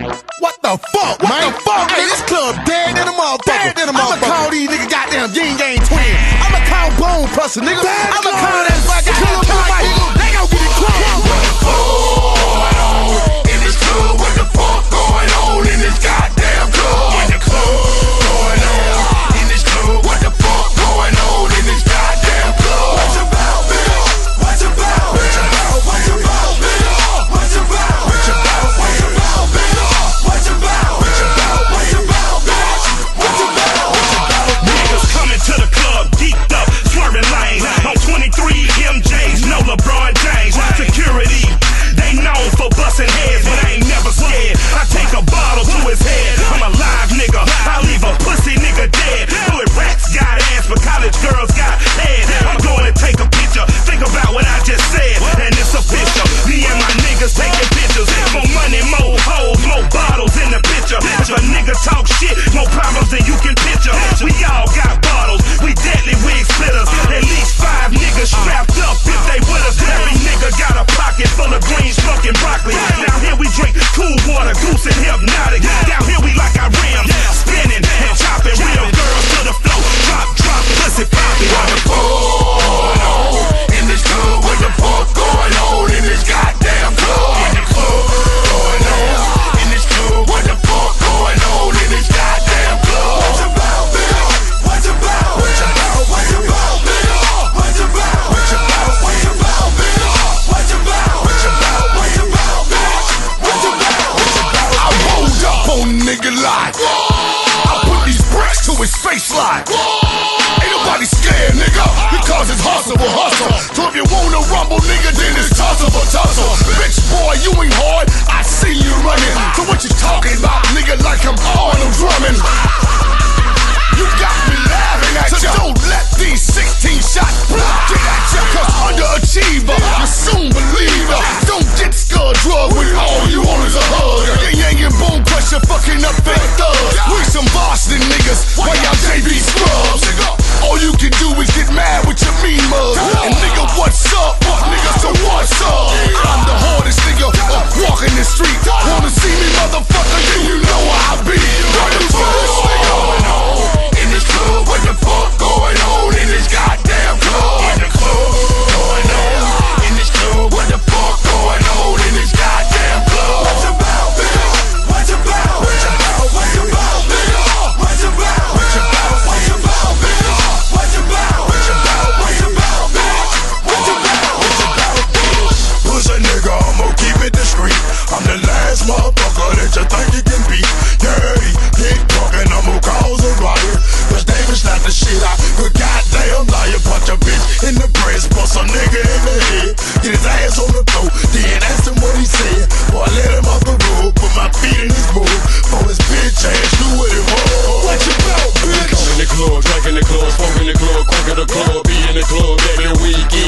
What the fuck? What the fuck? Hey, this club dead in the motherfucker. Dead in motherfucker. I'ma call these niggas goddamn Ying Yang twins. I'ma call Bone Crusher, nigga. I'ma call then you can piss God. Ain't nobody scared, nigga, because it's hustle or hustle. So if you wanna rumble, nigga, then it's tussle or tussle. Bitch, boy, you ain't hard. I see you running. So what you talking about, nigga? Like I'm on, a drumming. You got me laughing at you. So don't let these 16 shots block get at you. Cause underachiever, you soon believer. Don't get scared, drug when all you want is a hug. Ying Yang and bone crusher, fucking up fake thugs. We some Boston niggas. club every weekend.